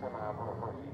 semaforo così.